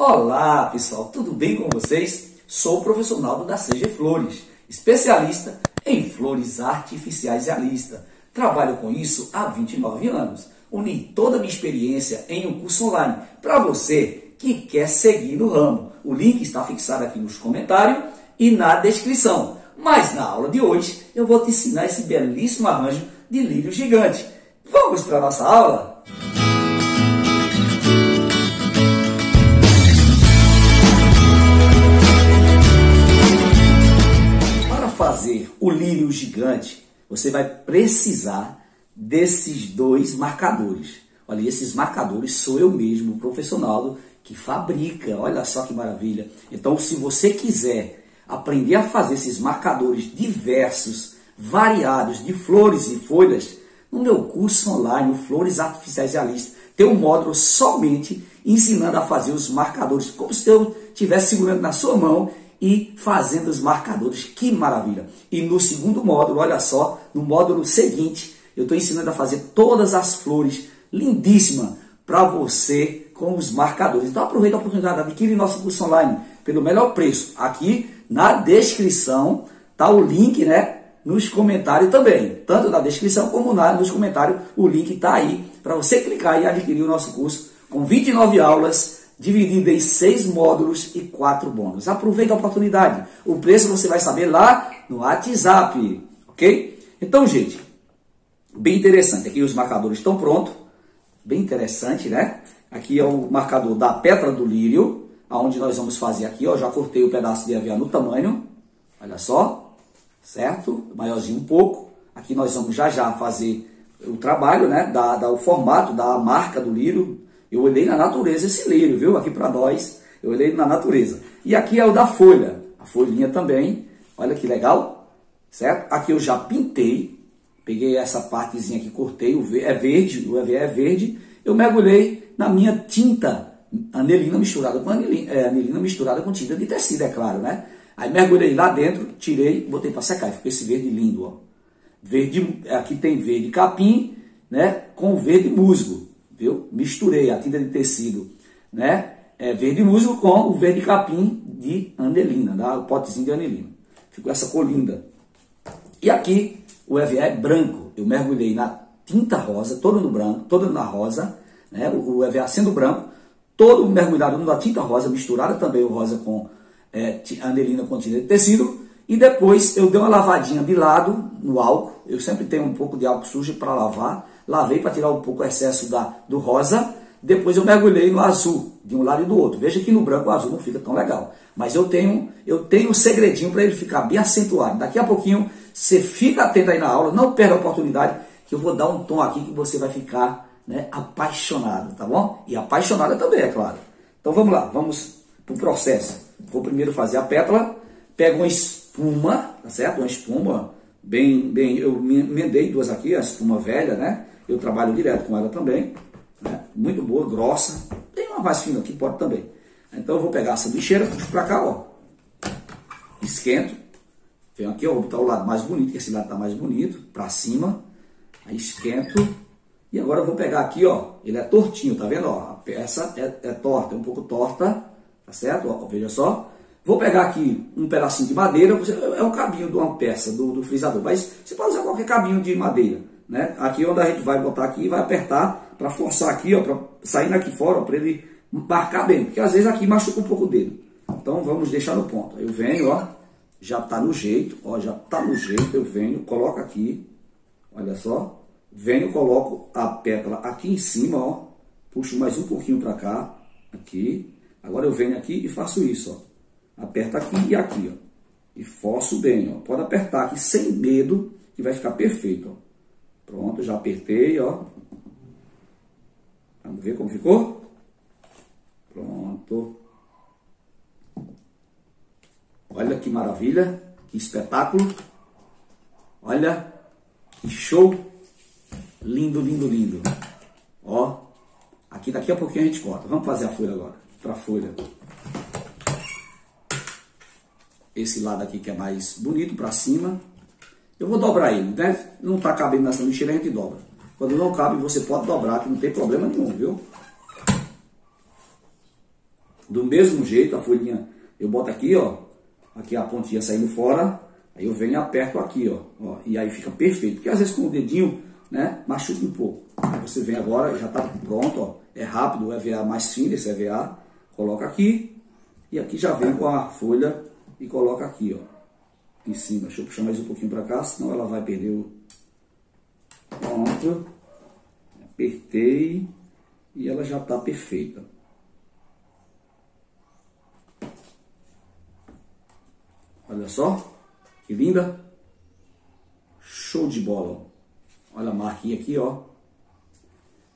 Olá pessoal, tudo bem com vocês? Sou o professor Naldo da CG Flores, especialista em flores artificiais realista. Trabalho com isso há 29 anos. Uni toda a minha experiência em um curso online para você que quer seguir no ramo. O link está fixado aqui nos comentários e na descrição. Mas na aula de hoje eu vou te ensinar esse belíssimo arranjo de lírio gigante. Vamos para a nossa aula? Fazer o lírio gigante, você vai precisar desses dois marcadores. Olha, esses marcadores sou eu mesmo, profissional, que fabrica. Olha só que maravilha. Então, se você quiser aprender a fazer esses marcadores diversos, variados, de flores e folhas, no meu curso online, Flores Artificiais Realistas, tem um módulo somente ensinando a fazer os marcadores, como se eu estivesse segurando na sua mão e fazendo os marcadores. Que maravilha! E no segundo módulo, olha só, no módulo seguinte, eu estou ensinando a fazer todas as flores lindíssimas para você com os marcadores. Então aproveita a oportunidade, adquire nosso curso online pelo melhor preço. Aqui na descrição tá o link, né? Nos comentários também, tanto na descrição como na, nos comentários, o link está aí para você clicar e adquirir o nosso curso com 29 aulas, dividido em seis módulos e quatro bônus. Aproveita a oportunidade. O preço você vai saber lá no WhatsApp, ok? Então, gente, bem interessante. Aqui os marcadores estão prontos. Bem interessante, né? Aqui é o marcador da pétala do lírio, aonde nós vamos fazer aqui, ó, já cortei o pedaço de avião no tamanho, olha só, certo? Maiorzinho um pouco. Aqui nós vamos já já fazer o trabalho, né, da, da, o formato da marca do lírio. Eu olhei na natureza esse lírio, viu? Aqui para nós, eu olhei na natureza. E aqui é o da folha, a folhinha também, olha que legal, certo? Aqui eu já pintei, peguei essa partezinha aqui, cortei, o é verde, o EVA é verde, eu mergulhei na minha tinta anelina misturada com anelina, é, anelina misturada com tinta de tecido, é claro, né? Aí mergulhei lá dentro, tirei, botei para secar, e ficou esse verde lindo, ó. Verde, aqui tem verde capim, né, com verde musgo, viu? Misturei a tinta de tecido, né, é, verde musgo com o verde capim de anelina, tá? o potezinho de anelina. Ficou essa cor linda. E aqui o EVA é branco, eu mergulhei na tinta rosa, todo no branco, todo na rosa, né, o EVA sendo branco, todo mergulhado na tinta rosa, misturada também o rosa com é, anelina com tinta de tecido, e depois eu dei uma lavadinha de lado no álcool, eu sempre tenho um pouco de álcool sujo para lavar, lavei para tirar um pouco o excesso da, do rosa, depois eu mergulhei no azul, de um lado e do outro. Veja que no branco o azul não fica tão legal, mas eu tenho, eu tenho um segredinho para ele ficar bem acentuado. Daqui a pouquinho você fica atento aí na aula, não perca a oportunidade, que eu vou dar um tom aqui que você vai ficar né, apaixonado, tá bom? E apaixonada também, é claro. Então vamos lá, vamos para o processo. Vou primeiro fazer a pétala, pego uma espuma, tá certo? Uma espuma bem, bem, eu emendei duas aqui, a espuma velha, né? Eu trabalho direto com ela também, né? muito boa, grossa. Tem uma mais fina aqui, pode também. Então eu vou pegar essa bicheira, puxo para cá, ó. Esquento. Venho aqui, ó, vou botar o lado mais bonito, que esse lado tá mais bonito, para cima. Aí esquento e agora eu vou pegar aqui, ó, ele é tortinho, tá vendo? Ó, a peça é, é torta, é um pouco torta, tá certo? Ó, veja só. Vou pegar aqui um pedacinho de madeira, é um cabinho de uma peça do, do frisador, mas você pode usar qualquer cabinho de madeira, né? Aqui onde a gente vai botar aqui e vai apertar para forçar aqui, ó, para sair aqui fora, para ele marcar bem, porque às vezes aqui machuca um pouco o dedo. Então vamos deixar no ponto. Eu venho, ó, já tá no jeito, ó, já tá no jeito, eu venho, coloco aqui, olha só, Venho, coloco a pétala aqui em cima, ó. Puxo mais um pouquinho para cá, aqui. Agora eu venho aqui e faço isso, ó. Aperta aqui e aqui, ó. E forço bem, ó. Pode apertar aqui sem medo, que vai ficar perfeito, ó. Pronto, já apertei, ó. Vamos ver como ficou? Pronto. Olha que maravilha, que espetáculo. Olha, que show. Lindo, lindo, lindo. Ó, aqui daqui a pouquinho a gente corta. Vamos fazer a folha agora. Para a folha. Esse lado aqui que é mais bonito para cima. Eu vou dobrar ele, né? Não tá cabendo nessa lixeira, a gente dobra. Quando não cabe, você pode dobrar, que não tem problema nenhum, viu? Do mesmo jeito, a folhinha, eu boto aqui, ó, aqui a pontinha saindo fora, aí eu venho e aperto aqui, ó, ó, e aí fica perfeito. Porque às vezes com o dedinho, né, machuca um pouco. Aí você vem agora, já está pronto, ó, é rápido, o EVA mais fino, esse EVA, coloca aqui, e aqui já vem com a folha e coloca aqui, ó, em cima. Deixa eu puxar mais um pouquinho para cá, senão ela vai perder o... Pronto. Apertei e ela já está perfeita. Olha só, que linda. Show de bola. Olha a marquinha aqui, ó.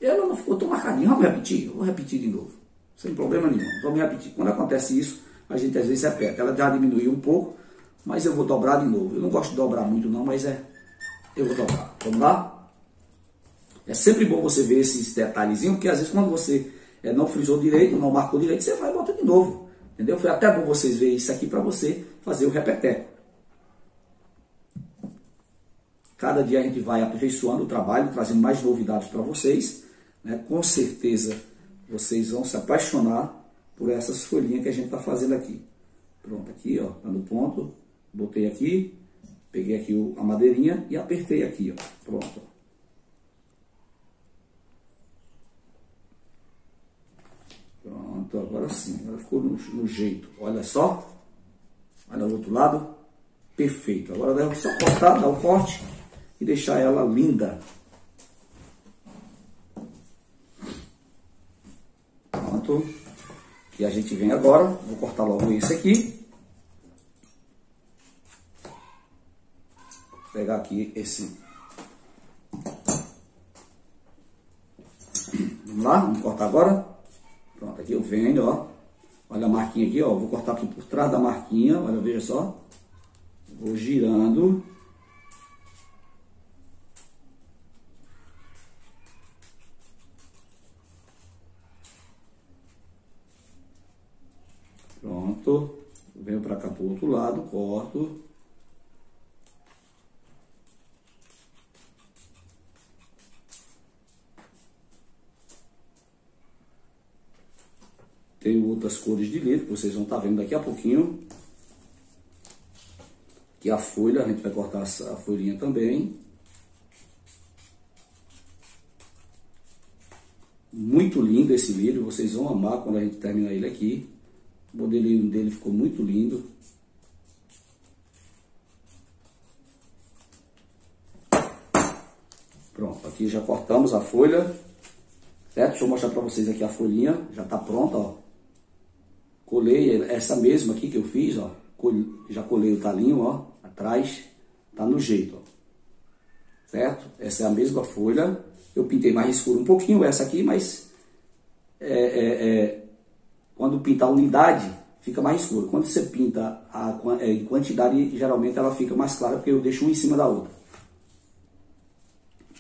Ela não ficou tão marcadinha. Vamos repetir? Vou repetir de novo. Sem problema nenhum. Vamos repetir. Quando acontece isso, a gente às vezes aperta. Ela já diminuiu um pouco, mas eu vou dobrar de novo. Eu não gosto de dobrar muito não, mas é... Eu vou dobrar. Vamos lá? É sempre bom você ver esses detalhezinhos, porque às vezes quando você é, não frisou direito, não marcou direito, você vai e bota de novo. Entendeu? Foi até bom vocês verem isso aqui para você fazer o repeteco. Cada dia a gente vai aperfeiçoando o trabalho, trazendo mais novidades para vocês. Né? Com certeza vocês vão se apaixonar por essas folhinhas que a gente está fazendo aqui. Pronto, aqui, ó, tá no ponto. Botei aqui, peguei aqui a madeirinha e apertei aqui, ó. Pronto. Pronto, agora sim, agora ficou no, no jeito. Olha só. Olha o outro lado. Perfeito. Agora deve só cortar, dar o corte e deixar ela linda. Pronto. E a gente vem agora, vou cortar logo esse aqui. Vou pegar aqui esse. Vamos lá, vamos cortar agora. Pronto, aqui eu venho, ó. Olha a marquinha aqui, ó. Vou cortar aqui por trás da marquinha, olha, veja só. Vou girando. Pronto. Venho para cá pro outro lado, corto. Tem outras cores de lírio que vocês vão estar tá vendo daqui a pouquinho. Que a folha, a gente vai cortar a folhinha também. Muito lindo esse lírio, vocês vão amar quando a gente terminar ele aqui. O modelinho dele ficou muito lindo. Pronto, aqui já cortamos a folha. Certo? Deixa eu mostrar para vocês aqui a folhinha. Já está pronta, ó. Colei essa mesma aqui que eu fiz, ó. Já colei o talinho, ó. Atrás. Tá no jeito, ó. Certo? Essa é a mesma folha. Eu pintei mais escuro um pouquinho essa aqui, mas... É, é, é quando pinta a unidade, fica mais escuro. Quando você pinta a, é, em quantidade, geralmente ela fica mais clara, porque eu deixo uma em cima da outra.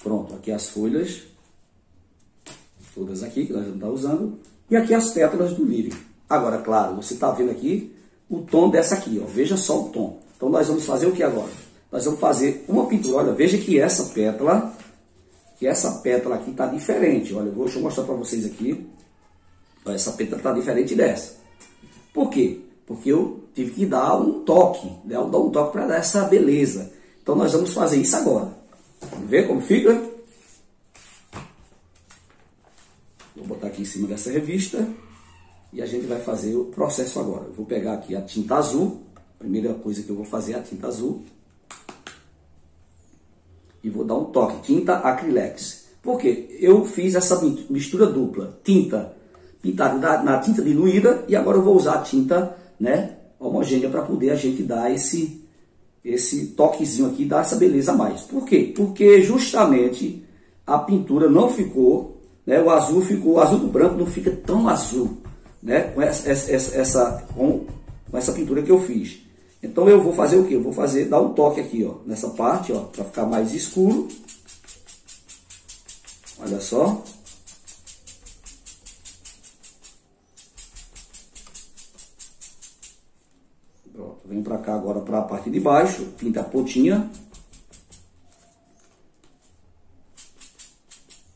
Pronto, aqui as folhas. Todas aqui que nós vamos estar usando. E aqui as pétalas do lírio. Agora, claro, você está vendo aqui o tom dessa aqui, ó. Veja só o tom. Então nós vamos fazer o que agora? Nós vamos fazer uma pintura. Olha, veja que essa pétala, que essa pétala aqui está diferente. Olha, deixa eu mostrar para vocês aqui. Essa pétala está diferente dessa. Por quê? Porque eu tive que dar um toque, né? dar um toque para dar essa beleza. Então nós vamos fazer isso agora. Ver como fica? Vou botar aqui em cima dessa revista e a gente vai fazer o processo agora. Eu vou pegar aqui a tinta azul, a primeira coisa que eu vou fazer é a tinta azul. E vou dar um toque, tinta acrylex. Por quê? Eu fiz essa mistura dupla, tinta pintado na, na, tinta diluída e agora eu vou usar a tinta né, homogênea para poder a gente dar esse, esse toquezinho aqui, dar essa beleza a mais. Por quê? Porque justamente a pintura não ficou, né, o azul ficou, o azul do branco não fica tão azul né, com, essa, essa, essa, com, essa pintura que eu fiz. Então eu vou fazer o que? Eu vou fazer, dar um toque aqui, ó, nessa parte, ó, para ficar mais escuro. Olha só. Venho para cá agora para a parte de baixo, pinta a pontinha.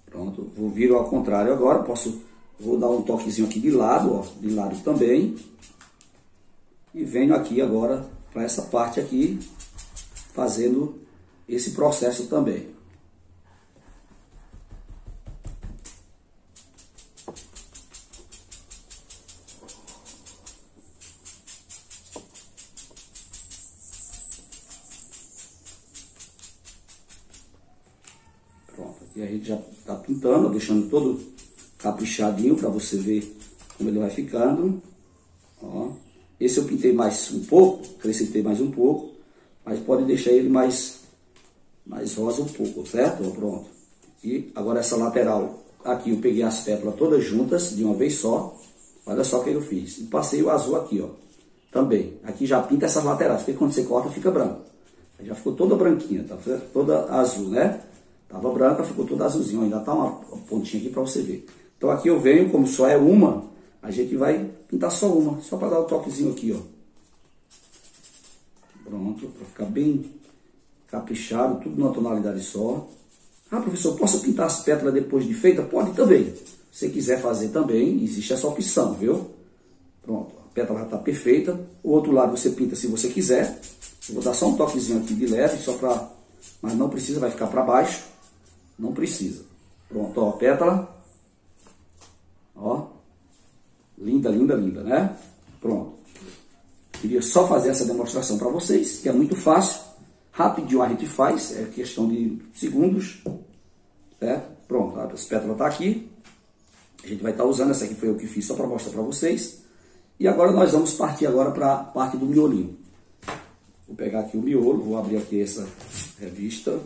Pronto, vou vir ao contrário agora, posso Vou dar um toquezinho aqui de lado, ó, de lado também. E venho aqui agora para essa parte aqui, fazendo esse processo também. Pronto, aqui a gente já está pintando, deixando todo caprichadinho para você ver como ele vai ficando. Ó. Esse eu pintei mais um pouco, acrescentei mais um pouco, mas pode deixar ele mais, mais rosa um pouco, certo? Ó, pronto. E agora essa lateral, aqui eu peguei as pétalas todas juntas de uma vez só. Olha só o que eu fiz. E passei o azul aqui, ó. Também. Aqui já pinta essas laterais, porque quando você corta fica branco. Já ficou toda branquinha, tá toda azul, né? Tava branca, ficou toda azulzinha. Ainda tá uma pontinha aqui para você ver. Então aqui eu venho, como só é uma, a gente vai pintar só uma, só para dar o um toquezinho aqui, ó. Pronto, para ficar bem caprichado, tudo numa tonalidade só. Ah, professor, posso pintar as pétalas depois de feita? Pode também. Se quiser fazer também, existe essa opção, viu? Pronto, a pétala está perfeita. O outro lado você pinta se você quiser. Eu vou dar só um toquezinho aqui de leve, só para... Mas não precisa, vai ficar para baixo. Não precisa. Pronto, ó, pétala. Ó. Linda, linda, linda, né? Pronto. Queria só fazer essa demonstração para vocês, que é muito fácil. Rapidinho a gente faz, é questão de segundos. Certo? Pronto, a pétala está aqui. A gente vai estar tá usando, essa aqui foi eu que fiz só para mostrar para vocês. E agora nós vamos partir agora para a parte do miolinho. Vou pegar aqui o miolo, vou abrir aqui essa revista.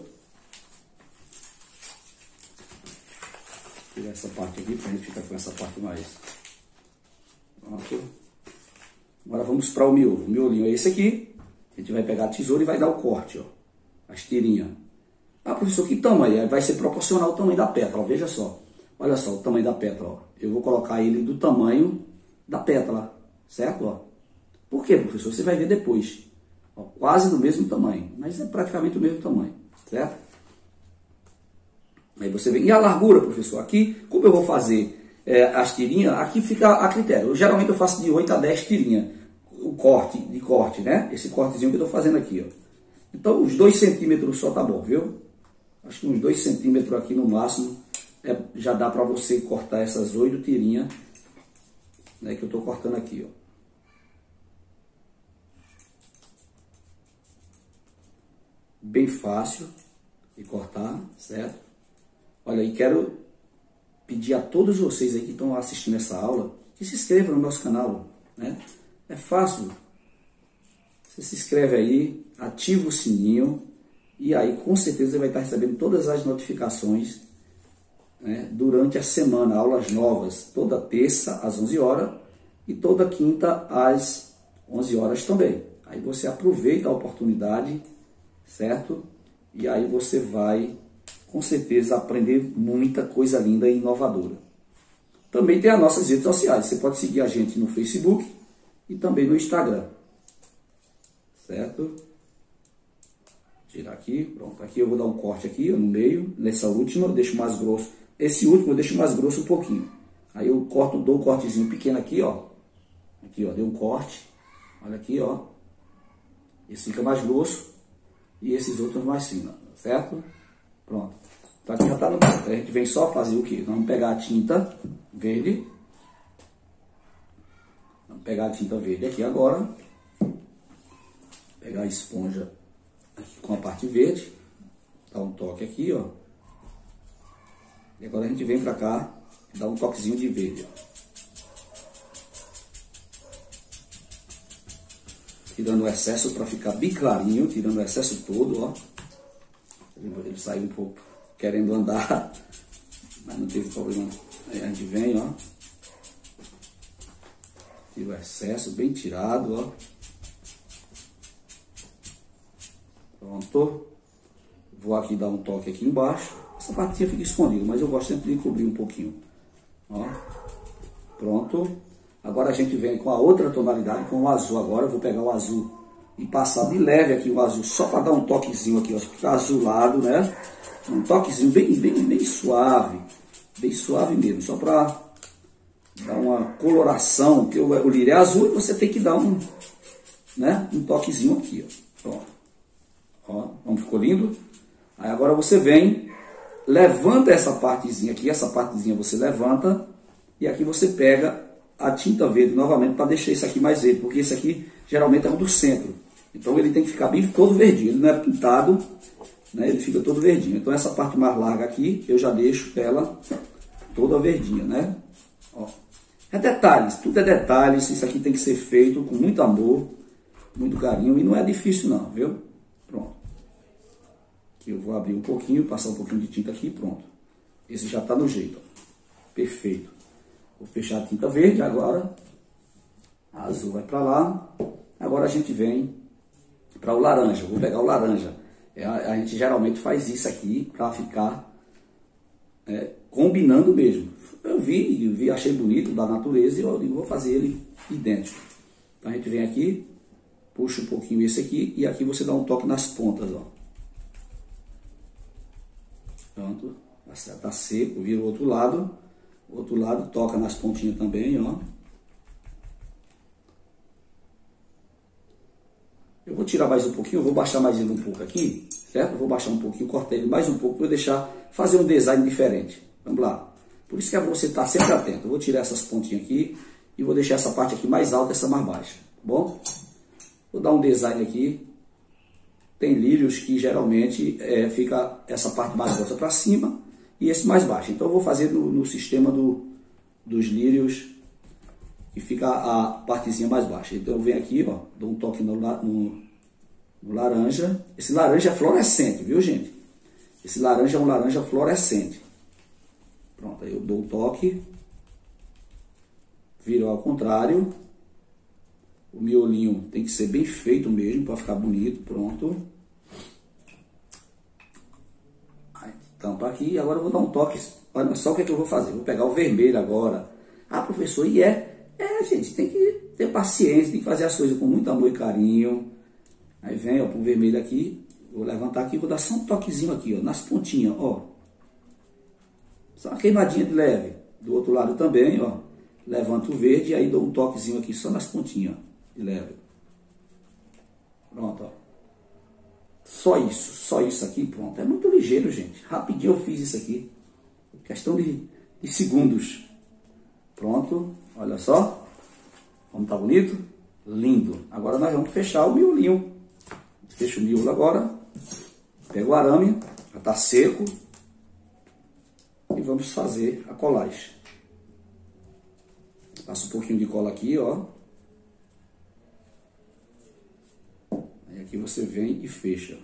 Tirar essa parte aqui para a gente ficar com essa parte mais. Pronto. Agora vamos para o miolo. O miolinho é esse aqui. A gente vai pegar a tesoura e vai dar o corte, ó. As tirinhas. Ah, professor, que tamanho? Vai ser proporcional ao tamanho da pétala, veja só. Olha só o tamanho da pétala, ó. Eu vou colocar ele do tamanho da pétala, certo? Ó. Por quê, professor? Você vai ver depois. Ó, quase do mesmo tamanho, mas é praticamente o mesmo tamanho, certo? Aí você vê. E a largura, professor? Aqui, como eu vou fazer é, as tirinhas, aqui fica a critério. Eu, geralmente eu faço de 8 a 10 tirinhas. O corte, de corte, né? Esse cortezinho que eu estou fazendo aqui, ó. Então, uns 2 centímetros só tá bom, viu? Acho que uns 2 centímetros aqui no máximo é, já dá para você cortar essas 8 tirinhas né, que eu estou cortando aqui, ó. Bem fácil de cortar, certo? Olha, e quero pedir a todos vocês aí que estão assistindo essa aula que se inscrevam no nosso canal. Né? É fácil. Você se inscreve aí, ativa o sininho e aí com certeza você vai estar recebendo todas as notificações né, durante a semana, aulas novas, toda terça às 11 horas e toda quinta às 11 horas também. Aí você aproveita a oportunidade, certo? E aí você vai com certeza aprender muita coisa linda e inovadora. Também tem as nossas redes sociais. Você pode seguir a gente no Facebook e também no Instagram. Certo? Tirar aqui, pronto. Aqui eu vou dar um corte aqui no meio, nessa última, eu deixo mais grosso. Esse último eu deixo mais grosso um pouquinho. Aí eu corto, dou um cortezinho pequeno aqui, ó. Aqui, ó, deu um corte. Olha aqui, ó. Esse fica mais grosso e esses outros mais fino, certo? Pronto. Então aqui já está no. A gente vem só fazer o que? Vamos pegar a tinta verde. Vamos pegar a tinta verde aqui agora. Pegar a esponja aqui com a parte verde. Dar um toque aqui, ó. E agora a gente vem pra cá e dá um toquezinho de verde, ó. Tirando o excesso para ficar bem clarinho, tirando o excesso todo, ó. Ele saiu um pouco querendo andar, mas não teve problema. Aí a gente vem, ó. Tira o excesso, bem tirado, ó. Pronto. Vou aqui dar um toque aqui embaixo. Essa partinha fica escondida, mas eu gosto sempre de cobrir um pouquinho. Ó. Pronto. Agora a gente vem com a outra tonalidade, com o azul agora. Eu vou pegar o azul e passar de leve aqui o azul, só para dar um toquezinho aqui, ó, ficar azulado, né? Um toquezinho bem, bem, bem suave, bem suave mesmo, só para dar uma coloração, que o, o lírio é azul e você tem que dar um, né, um toquezinho aqui, ó. Ó, como ficou lindo? Aí agora você vem, levanta essa partezinha aqui, essa partezinha você levanta, e aqui você pega a tinta verde novamente para deixar isso aqui mais verde, porque esse aqui geralmente é o do centro. Então ele tem que ficar bem todo verdinho, ele não é pintado, né, ele fica todo verdinho. Então essa parte mais larga aqui, eu já deixo ela toda verdinha, né? Ó. É detalhes, tudo é detalhes, isso aqui tem que ser feito com muito amor, muito carinho, e não é difícil não, viu? Pronto. Eu vou abrir um pouquinho, passar um pouquinho de tinta aqui pronto. Esse já está no jeito, ó. Perfeito. Vou fechar a tinta verde agora. A azul vai para lá. Agora a gente vem para o laranja. Vou pegar o laranja. É, a, a, gente geralmente faz isso aqui para ficar é, combinando mesmo. Eu vi, eu vi, achei bonito da natureza e eu vou fazer ele idêntico. Então a gente vem aqui, puxa um pouquinho esse aqui e aqui você dá um toque nas pontas, ó. Pronto, tá seco, vira o outro lado. Outro lado toca nas pontinhas também, ó. Eu vou tirar mais um pouquinho, vou baixar mais um pouco aqui, certo? vou baixar um pouquinho, cortei ele mais um pouco para deixar, fazer um design diferente. Vamos lá. Por isso que é você estar sempre atento. Eu vou tirar essas pontinhas aqui e vou deixar essa parte aqui mais alta, essa mais baixa, tá bom? Vou dar um design aqui. Tem lírios que geralmente é, fica essa parte mais alta para cima e esse mais baixo. Então eu vou fazer no, no sistema do, dos lírios que fica a partezinha mais baixa. Então eu venho aqui, ó, dou um toque no, no, no laranja. Esse laranja é fluorescente, viu gente? Esse laranja é um laranja fluorescente. Pronto, aí eu dou um toque. Viro ao contrário. O miolinho tem que ser bem feito mesmo para ficar bonito. Pronto. tampa aqui. Agora eu vou dar um toque. Olha só o que, é que eu vou fazer. Vou pegar o vermelho agora. Ah, professor, e é? É, gente, tem que ter paciência, tem que fazer as coisas com muito amor e carinho. Aí vem, ó, pro vermelho aqui. Vou levantar aqui, vou dar só um toquezinho aqui, ó, nas pontinhas, ó. Só uma queimadinha de leve. Do outro lado também, ó. Levanto o verde e aí dou um toquezinho aqui só nas pontinhas, ó, de leve. Pronto, ó. Só isso, só isso aqui, pronto. É muito ligeiro, gente. Rapidinho eu fiz isso aqui. Questão de, de segundos. Pronto, olha só. Como tá bonito? Lindo. Agora nós vamos fechar o miolinho. Fecha o miolo agora. Pega o arame, já tá seco. E vamos fazer a colagem. Passa um pouquinho de cola aqui, ó. Aqui você vem e fecha.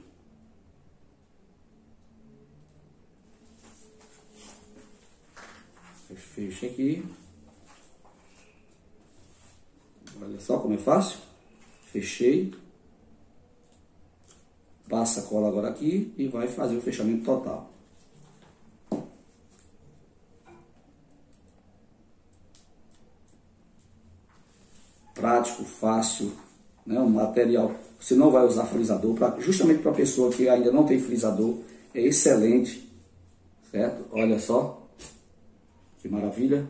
Fecha aqui. Olha só como é fácil. Fechei. Passa a cola agora aqui e vai fazer o fechamento total. Prático, fácil, né? um material você não vai usar frisador, pra, justamente para a pessoa que ainda não tem frisador, é excelente, certo? Olha só, que maravilha.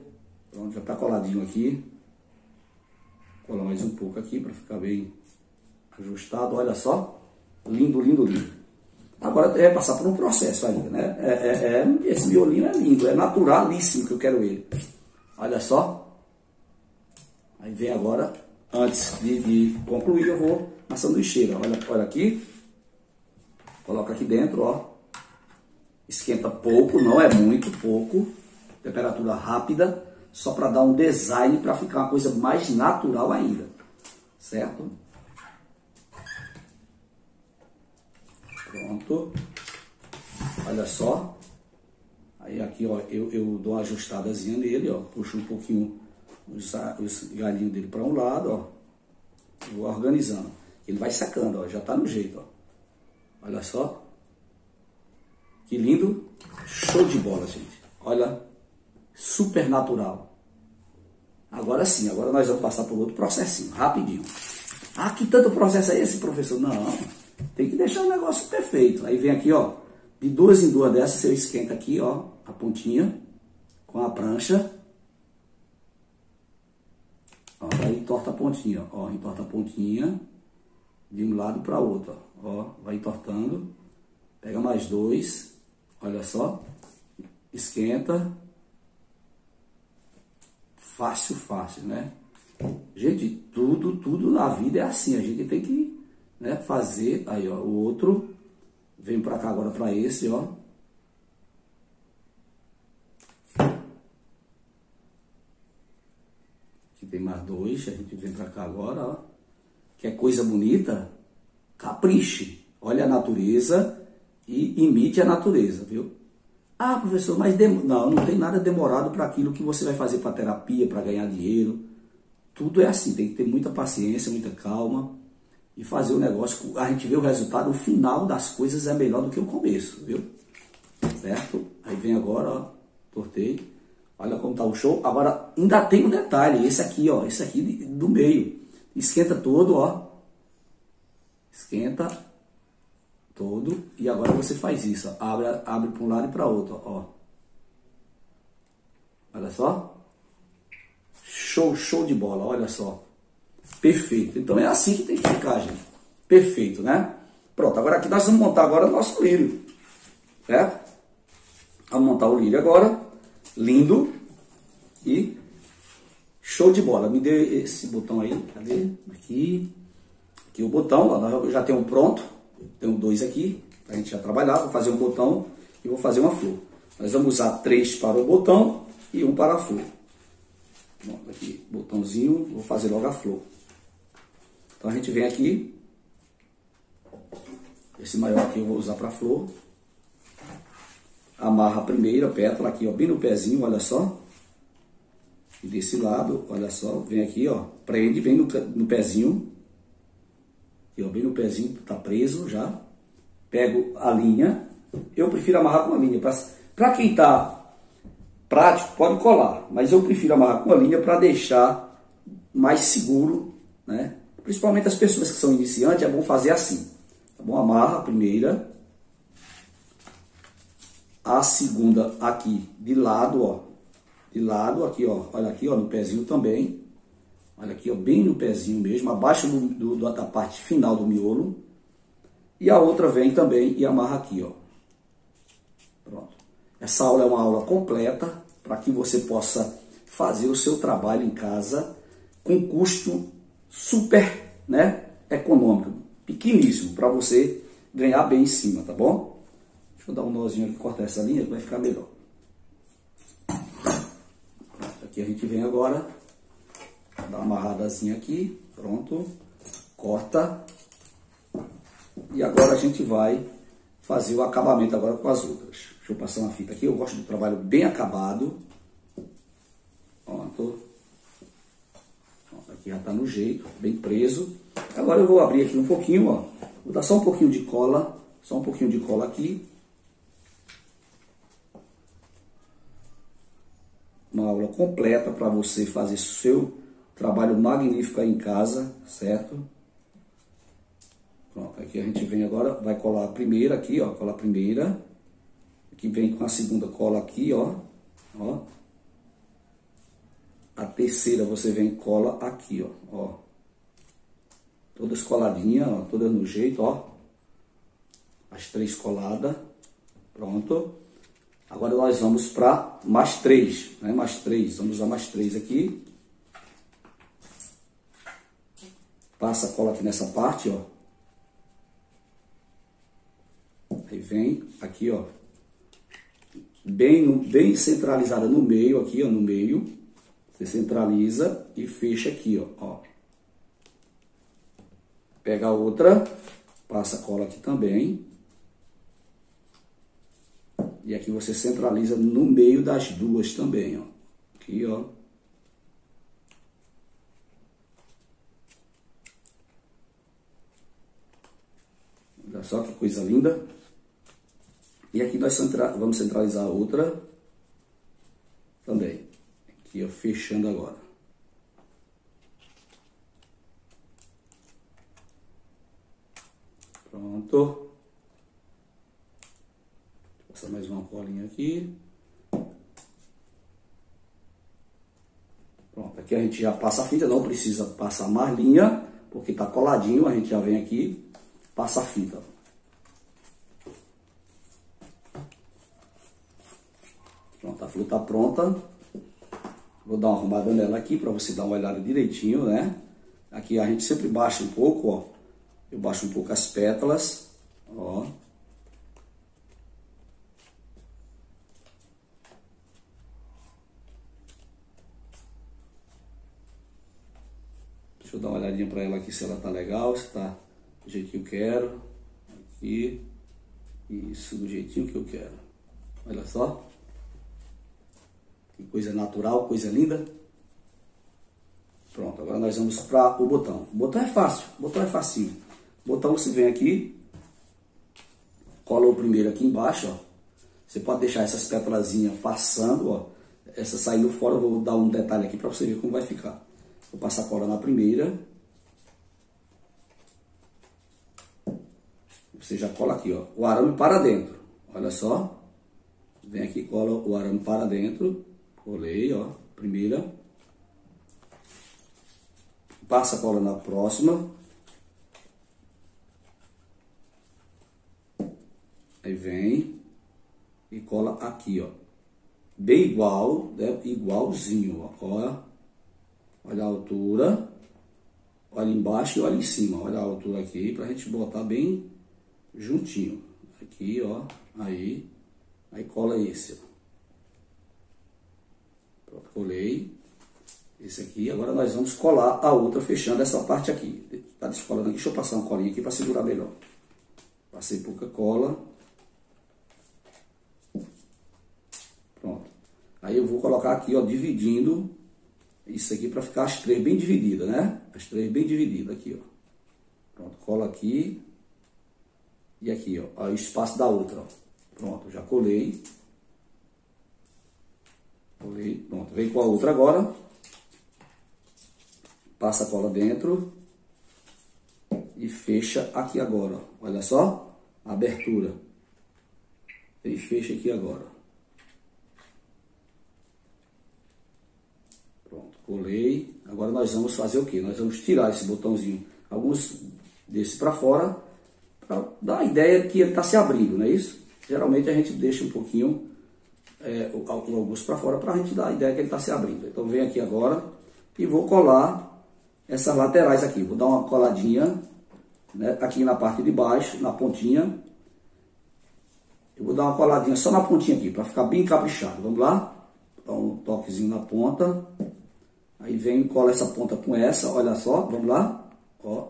Pronto, já está coladinho aqui. Cola mais um pouco aqui para ficar bem ajustado, olha só. Lindo, lindo, lindo. Agora é passar por um processo ainda, né? É, é, é, esse miolinho é lindo, é naturalíssimo que eu quero ele. Olha só. Aí vem agora, antes de, de concluir, eu vou na sanduicheira. Olha, olha aqui. Coloca aqui dentro, ó. Esquenta pouco, não é muito, pouco. Temperatura rápida, só para dar um design para ficar uma coisa mais natural ainda. Certo? Pronto. Olha só. Aí aqui, ó, eu, eu dou uma ajustadazinha nele, ó. Puxo um pouquinho os, os galinhos dele para um lado, ó. Vou organizando. Ele vai secando, ó, já está no jeito. Ó. Olha só. Que lindo. Show de bola, gente. Olha, super natural. Agora sim, agora nós vamos passar por outro processinho, rapidinho. Ah, que tanto processo é esse, professor? Não, tem que deixar o negócio perfeito. Aí vem aqui, ó, de duas em duas dessas, você esquenta aqui, ó, a pontinha com a prancha. Ó, aí entorta a pontinha, ó, entorta a pontinha de um lado para outro, ó, vai entortando. Pega mais dois, olha só, esquenta. Fácil, fácil, né? Gente, tudo, tudo na vida é assim, a gente tem que né, fazer, aí ó, o outro, vem para cá agora para esse, ó. Aqui tem mais dois, a gente vem para cá agora, ó. Quer coisa bonita? Capriche. Olha a natureza e imite a natureza, viu? Ah, professor, mas dem... não, não tem nada demorado para aquilo que você vai fazer para terapia, para ganhar dinheiro. Tudo é assim, tem que ter muita paciência, muita calma e fazer o negócio. A gente vê o resultado, o final das coisas é melhor do que o começo, viu? Certo? Aí vem agora, ó, tortei. Olha como tá o show. Agora, ainda tem um detalhe, esse aqui, ó, esse aqui do meio. Esquenta todo, ó. Esquenta todo. E agora você faz isso, ó. Abre, abre para um lado e para outro, ó. Olha só. Show, show de bola, olha só. Perfeito. Então é assim que tem que ficar, gente. Perfeito, né? Pronto, agora aqui nós vamos montar agora o nosso lírio. Certo? Vamos montar o lírio agora lindo e show de bola. Me dê esse botão aí, cadê? Aqui, aqui o botão, ó, eu já tenho um pronto, tenho dois aqui, a gente já trabalhar, vou fazer um botão e vou fazer uma flor. Nós vamos usar três para o botão e um para a flor. Aqui, botãozinho, vou fazer logo a flor. Então a gente vem aqui, esse maior aqui eu vou usar para flor amarra a primeira pétala aqui, ó, bem no pezinho, olha só. E desse lado, olha só, vem aqui, ó, prende bem no, no pezinho. Aqui, ó, bem no pezinho, tá preso já. Pego a linha. Eu prefiro amarrar com a linha. Para quem tá prático, pode colar. Mas eu prefiro amarrar com a linha para deixar mais seguro, né? Principalmente as pessoas que são iniciantes, é bom fazer assim. Tá bom? Amarra a primeira a segunda aqui de lado, ó. De lado, aqui, ó. Olha aqui, ó, no pezinho também. Olha aqui, ó, bem no pezinho mesmo, abaixo do, do, da parte final do miolo. E a outra vem também e amarra aqui, ó. Pronto. Essa aula é uma aula completa para que você possa fazer o seu trabalho em casa com custo super, né, econômico, pequeníssimo, para você ganhar bem em cima, tá bom? Deixa eu dar um nozinho aqui, cortar essa linha, vai ficar melhor. Aqui a gente vem agora, dá uma amarradazinha aqui, pronto. Corta. E agora a gente vai fazer o acabamento agora com as outras. Deixa eu passar uma fita aqui, eu gosto do trabalho bem acabado. Pronto. Pronto aqui já está no jeito, bem preso. Agora eu vou abrir aqui um pouquinho, ó. Vou dar só um pouquinho de cola, só um pouquinho de cola aqui. uma aula completa para você fazer seu trabalho magnífico aí em casa, certo? Pronto, aqui a gente vem agora, vai colar a primeira aqui, ó, cola a primeira. Aqui vem com a segunda cola aqui, ó, ó. A terceira você vem e cola aqui, ó, ó. Todas coladinhas, ó, todas no jeito, ó. As três coladas, pronto. Agora nós vamos para mais três, né? mais três, vamos usar mais três aqui. Passa a cola aqui nessa parte, ó. Aí vem aqui, ó. Bem, bem centralizada no meio, aqui, ó, no meio. Você centraliza e fecha aqui, ó. ó. Pega a outra, passa a cola aqui também. E aqui você centraliza no meio das duas também, ó. Aqui, ó. Olha só que coisa linda. E aqui nós centra vamos centralizar a outra também. Aqui, ó, fechando agora. Pronto. Passar mais uma colinha aqui. Pronto, Aqui a gente já passa a fita, não precisa passar mais linha, porque está coladinho, a gente já vem aqui, passa a fita. Pronto, a flor está pronta. Vou dar uma arrumada nela aqui para você dar uma olhada direitinho, né? Aqui a gente sempre baixa um pouco, ó. Eu baixo um pouco as pétalas, ó. Deixa eu dar uma olhadinha para ela aqui se ela tá legal, se tá do jeito que eu quero. Aqui. Isso, do jeitinho que eu quero. Olha só. Coisa natural, coisa linda. Pronto, agora nós vamos para o botão. O botão é fácil, o botão é facinho. O botão você vem aqui, cola o primeiro aqui embaixo, ó. Você pode deixar essas pétalazinhas passando, ó. Essa saindo fora, eu vou dar um detalhe aqui para você ver como vai ficar. Vou passar a cola na primeira. Você já cola aqui, ó. O arame para dentro. Olha só. Vem aqui, cola o arame para dentro. Colei, ó. Primeira. Passa a cola na próxima. Aí vem e cola aqui, ó. Bem igual, né? igualzinho, ó. Olha, olha a altura. Olha embaixo e olha em cima. Olha a altura aqui pra gente botar bem juntinho. Aqui, ó. Aí. Aí cola esse, ó. Colei. Esse aqui. Agora nós vamos colar a outra fechando essa parte aqui. Tá descolando aqui. Deixa eu passar uma colinha aqui para segurar melhor. Passei pouca cola. Pronto. Aí eu vou colocar aqui, ó, dividindo isso aqui para ficar as três bem divididas, né? As três bem divididas aqui, ó. Pronto, cola aqui. E aqui, ó, o espaço da outra, ó. Pronto, já colei. Colei, pronto. Vem com a outra agora. Passa a cola dentro. E fecha aqui agora. Olha só, abertura. E fecha aqui agora. Pronto, colei. Agora nós vamos fazer o que? Nós vamos tirar esse botãozinho, alguns desse para fora, para dar a ideia de que ele está se abrindo, não é isso? Geralmente a gente deixa um pouquinho, é, alguns para fora, para a gente dar a ideia que ele está se abrindo. Então vem aqui agora e vou colar essas laterais aqui. Vou dar uma coladinha né, aqui na parte de baixo, na pontinha. Eu vou dar uma coladinha só na pontinha aqui, para ficar bem caprichado. Vamos lá? Dá um toquezinho na ponta. Aí vem e cola essa ponta com essa, olha só, vamos lá. Ó,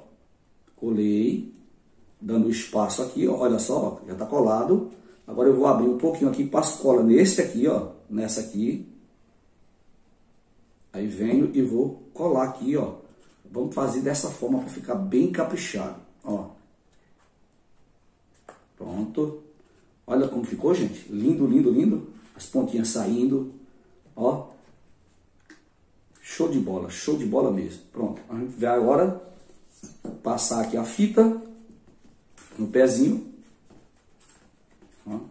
colei, dando espaço aqui, ó, olha só, ó, já tá colado. Agora eu vou abrir um pouquinho aqui, passo cola nesse aqui, ó, nessa aqui. Aí venho e vou colar aqui, ó. Vamos fazer dessa forma para ficar bem caprichado, ó. Pronto. Olha como ficou, gente. Lindo, lindo, lindo. As pontinhas saindo, ó. Show de bola, show de bola mesmo. Pronto, a gente vai agora passar aqui a fita no pezinho,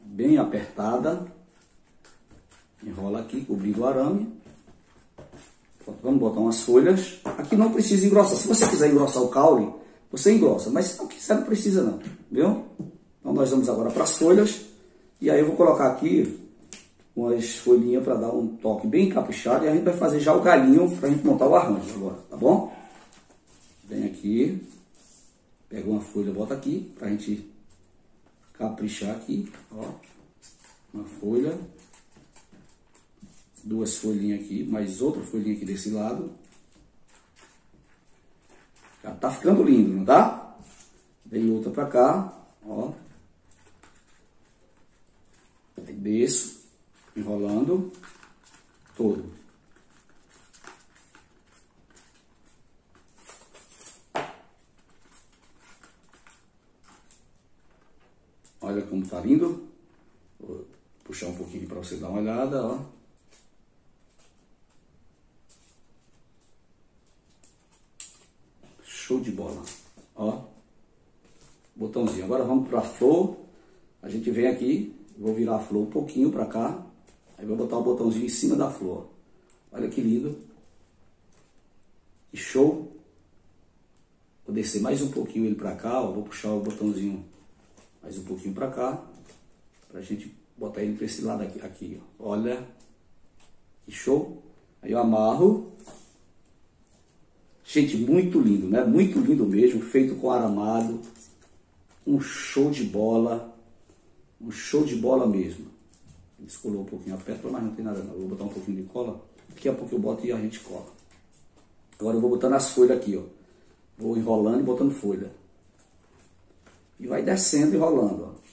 bem apertada. Enrola aqui, cobrindo o arame. Vamos botar umas folhas. Aqui não precisa engrossar. Se você quiser engrossar o caule, você engrossa. Mas se não quiser, não precisa não. Viu? Então nós vamos agora para as folhas. E aí eu vou colocar aqui umas folhinhas para dar um toque bem caprichado e a gente vai fazer já o galinho para a gente montar o arranjo agora, tá bom? Vem aqui, pega uma folha, bota aqui para a gente caprichar aqui, ó, uma folha, duas folhinhas aqui, mais outra folhinha aqui desse lado, já tá ficando lindo, não tá? Vem outra para cá, ó, desço, enrolando todo. Olha como tá lindo. Vou puxar um pouquinho para você dar uma olhada, ó. Show de bola, ó. Botãozinho. Agora vamos para a flor. A gente vem aqui, vou virar a flor um pouquinho para cá. Aí vou botar o botãozinho em cima da flor. Olha que lindo. Show! Vou descer mais um pouquinho ele para cá, ó, vou puxar o botãozinho mais um pouquinho para cá, para a gente botar ele para esse lado aqui, aqui ó. olha, que show! Aí eu amarro, gente, muito lindo, né? Muito lindo mesmo, feito com aramado, um show de bola, um show de bola mesmo. Descolou um pouquinho a pétala, mas não tem nada não, vou botar um pouquinho de cola, daqui a pouco eu boto e a gente cola. Agora eu vou botando as folhas aqui, ó. Vou enrolando e botando folha. E vai descendo e rolando, ó.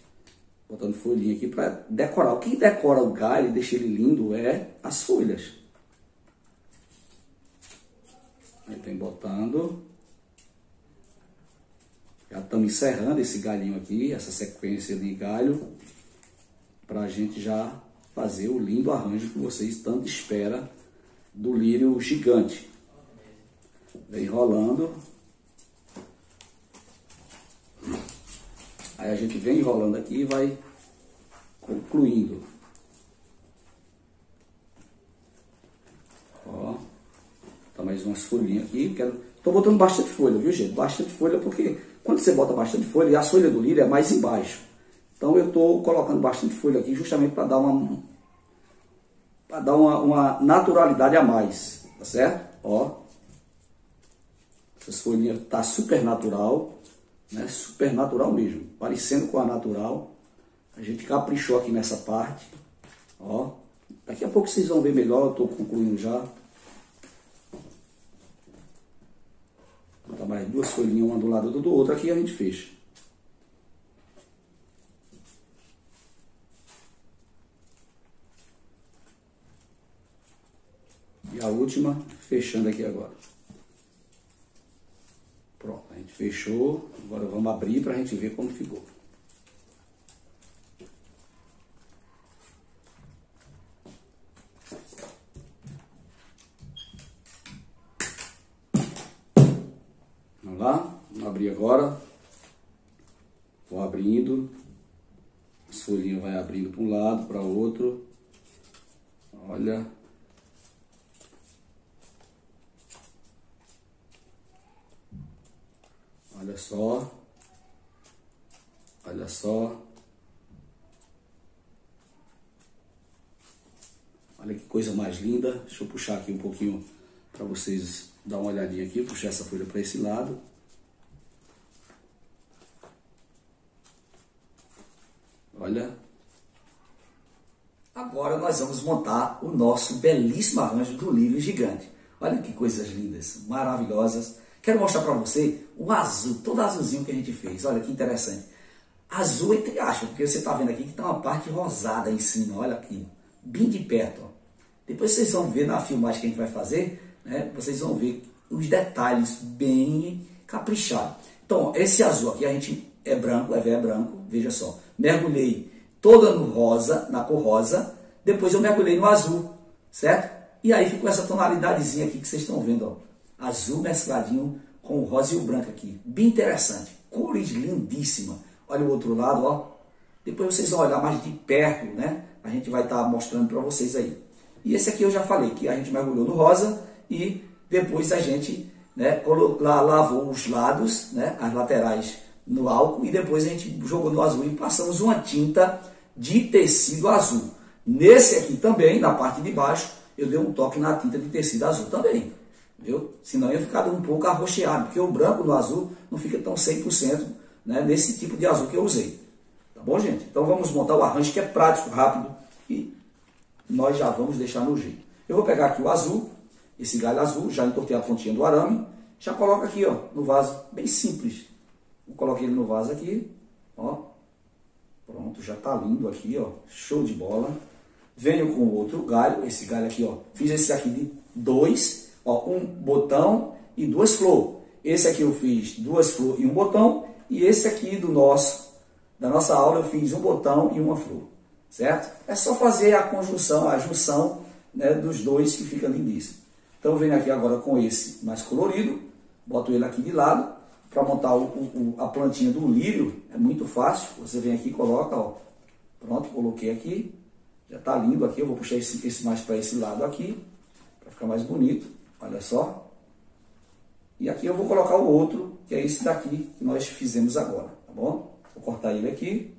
Botando folhinha aqui para decorar. O que decora o galho e deixa ele lindo é as folhas. Aí vem botando. Já estamos encerrando esse galhinho aqui, essa sequência de galho, para a gente já fazer o lindo arranjo que vocês tanto esperam do lírio gigante. Vem enrolando. Aí a gente vem enrolando aqui e vai concluindo. Ó, tá mais umas folhinhas aqui. Quero, tô botando bastante folha, viu gente? Bastante folha porque quando você bota bastante folha, a folha do lírio é mais embaixo. Então eu estou colocando bastante folha aqui justamente para dar uma para dar uma, uma naturalidade a mais, tá certo? Ó, essas folhinhas tá super natural né? super natural mesmo, parecendo com a natural. A gente caprichou aqui nessa parte. Ó, daqui a pouco vocês vão ver melhor, eu estou concluindo já. Botar mais duas folhinhas, uma do lado do outro, aqui a gente fecha. E a última, fechando aqui agora. Gente fechou. Agora vamos abrir para a gente ver como ficou. Vamos lá? Vamos abrir agora. Vou abrindo. As folhinhas vai abrindo para um lado, para outro. Olha. Olha só. Olha só. Olha que coisa mais linda. Deixa eu puxar aqui um pouquinho para vocês dar uma olhadinha aqui. Puxar essa folha para esse lado. Olha. Agora nós vamos montar o nosso belíssimo arranjo do lírio gigante. Olha que coisas lindas, maravilhosas. Quero mostrar para você o azul, todo azulzinho que a gente fez. Olha que interessante. Azul entre aspas, porque você está vendo aqui que tem uma parte rosada em cima, olha aqui, bem de perto. Ó. Depois vocês vão ver na filmagem que a gente vai fazer, né? vocês vão ver os detalhes bem caprichados. Então, esse azul aqui a gente é branco, é, é branco, veja só. Mergulhei toda no rosa, na cor rosa, depois eu mergulhei no azul, certo? E aí ficou essa tonalidadezinha aqui que vocês estão vendo, ó azul mescladinho com o rosa e o branco aqui. Bem interessante. Cores lindíssimas. Olha o outro lado, ó. Depois vocês vão olhar mais de perto, né? A gente vai estar tá mostrando para vocês aí. E esse aqui eu já falei, que a gente mergulhou no rosa e depois a gente né, lavou os lados, né, as laterais no álcool e depois a gente jogou no azul e passamos uma tinta de tecido azul. Nesse aqui também, na parte de baixo, eu dei um toque na tinta de tecido azul também viu? Senão ia ficar um pouco arroxeado, porque o branco no azul não fica tão 100% né, nesse tipo de azul que eu usei. Tá bom, gente? Então vamos montar o arranjo que é prático, rápido e nós já vamos deixar no jeito. Eu vou pegar aqui o azul, esse galho azul, já entortei a pontinha do arame, já coloco aqui ó, no vaso, bem simples. Colocar ele no vaso aqui, ó. Pronto, já tá lindo aqui, ó, show de bola. Venho com outro galho, esse galho aqui, ó, fiz esse aqui de dois, Ó, um botão e duas flores. Esse aqui eu fiz duas flores e um botão. E esse aqui do nosso, da nossa aula eu fiz um botão e uma flor. Certo? É só fazer a conjunção, a junção né, dos dois que fica lindíssimo. Então eu venho aqui agora com esse mais colorido. Boto ele aqui de lado. Para montar o, o, a plantinha do lírio é muito fácil. Você vem aqui e coloca, ó. Pronto, coloquei aqui. Já está lindo aqui. Eu vou puxar esse, esse mais para esse lado aqui. Para ficar mais bonito. Olha só. E aqui eu vou colocar o outro, que é esse daqui que nós fizemos agora, tá bom? Vou cortar ele aqui.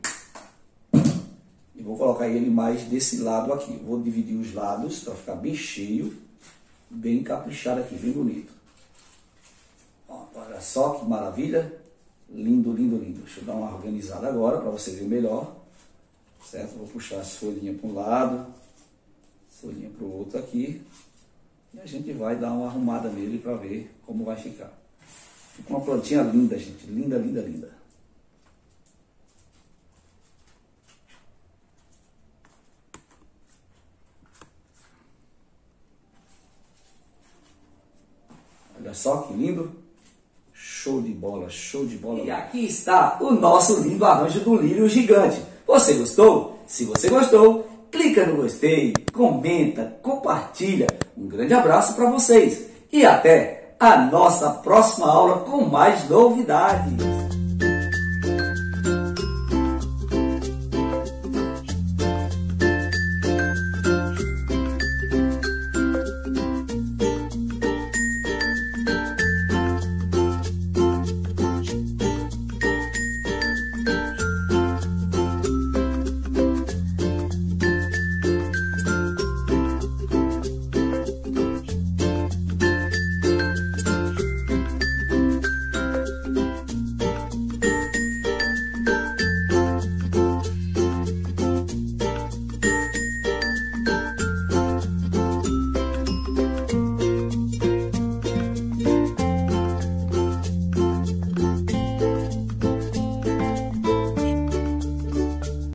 E vou colocar ele mais desse lado aqui. Vou dividir os lados para ficar bem cheio, bem caprichado aqui, bem bonito. Ó, olha só que maravilha. Lindo, lindo, lindo. Deixa eu dar uma organizada agora para você ver melhor. Certo? Vou puxar as folhinhas para um lado, folhinha para o outro aqui. E a gente vai dar uma arrumada nele para ver como vai ficar. Fica uma plantinha linda, gente. Linda, linda, linda. Olha só que lindo. Show de bola, show de bola. E aqui está o nosso lindo arranjo do lírio gigante. Você gostou? Se você gostou, clica no gostei, comenta, compartilha. Um grande abraço para vocês e até a nossa próxima aula com mais novidades.